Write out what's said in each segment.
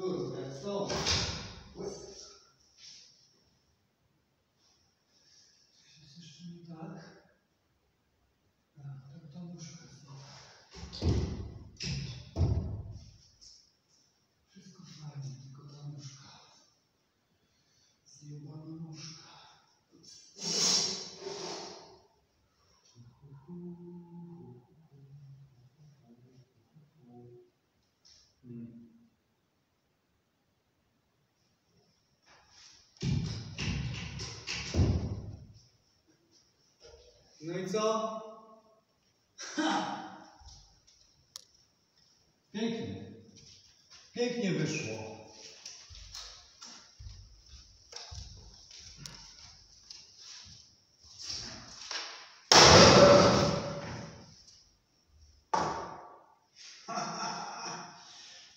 Good, that's all. What's No i co? Ha! Pięknie. Pięknie wyszło.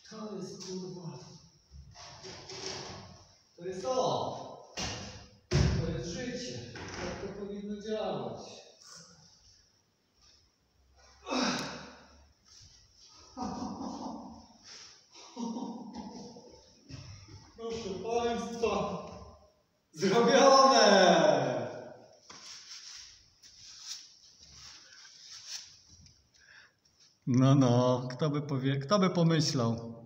To jest kurwa. To jest to. To jest życie. Tak to powinno działać. Zrobione! No, no, kto by, powie, kto by pomyślał?